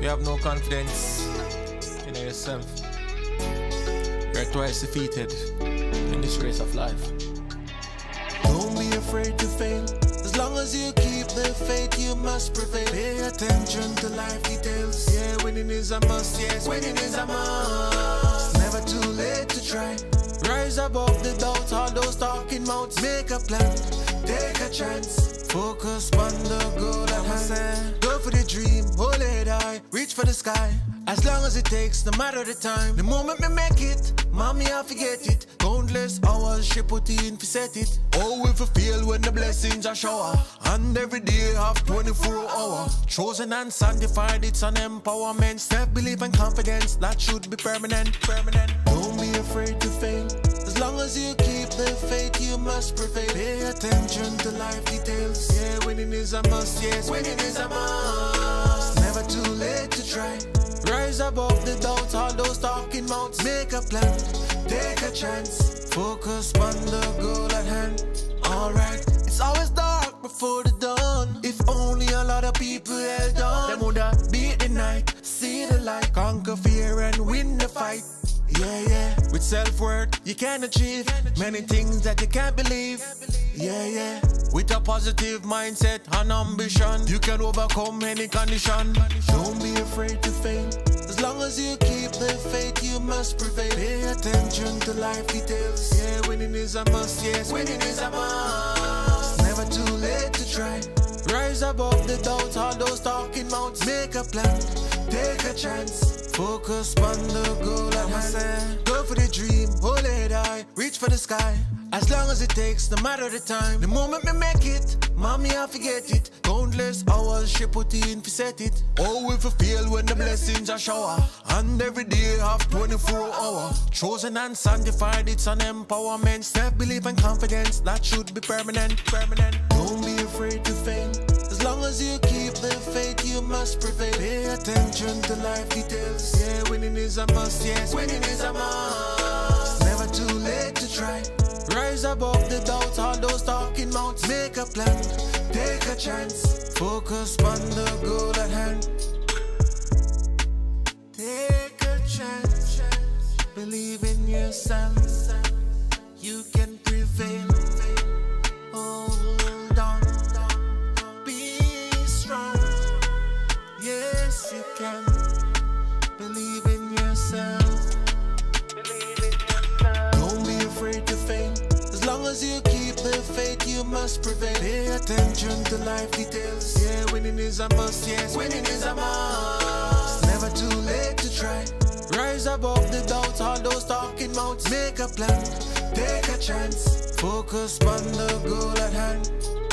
you have no confidence in yourself, you're twice defeated in this race of life. Don't be afraid to fail. As long as you keep the faith, you must prevail. Pay attention to life details. Yeah, winning is a must. Yes, winning is a must. Never too late to try. Rise above the doubts, all those talking mouths. Make a plan, take a chance. Focus on the goal at hand. Go for the dream, hold it high, reach for the sky. As long as it takes, no matter the time. The moment me make it, mommy I forget it. Countless hours she put in to set it. Oh, if I feel when the blessings are shower. And every day have 24 hour. Chosen and sanctified, it's an empowerment. Self belief and confidence that should be permanent, permanent. Don't be afraid to fail. As long as you keep the faith, must prevail. Pay attention to life details. Yeah, winning is a must. Yes, winning is a must. Never too late to try. Rise above the doubts, all those talking mouths. Make a plan, take a chance. Focus on the goal at hand. Alright, it's always dark before the dawn. If only a lot of people held on, them woulda beat the night, see the light, conquer fear and win the fight. Yeah, yeah. With self worth, you can achieve many things that you can't believe. Yeah, yeah. With a positive mindset and ambition, you can overcome any condition. Don't be afraid to fail. As long as you keep the faith, you must prevail. Pay attention to life details. Yeah, winning is a must. Yes, winning is a must. Never too late to try. Rise above the doubts, all those talking mouths. Make a plan, take a chance. Focus on the goal at hand. Go for the dream, hold it high, reach for the sky. As long as it takes, no matter the time. The moment me make it, mommy I forget it. Countless hours she put in to set it. Oh, I feel when the blessings are shower. And every day have 24 hour. Chosen and sanctified, it's an empowerment. Self belief and confidence that should be permanent, permanent. Don't be afraid to fail. As long as you keep the faith, you must prevail. Pay attention to life details. Yeah, winning is a must. Yes, winning is a must. Never too late to try. Rise above the doubts, all those talking mouths. Make a plan, take a chance. Focus on the goal at hand. Take a chance. Believe in yourself. Faith, you must prevail. Pay attention to life details. Yeah, winning is a must. Yes, winning is a must. It's Never too late to try. Rise above the doubts, all those talking mouths. Make a plan, take a chance. Focus on the goal at hand.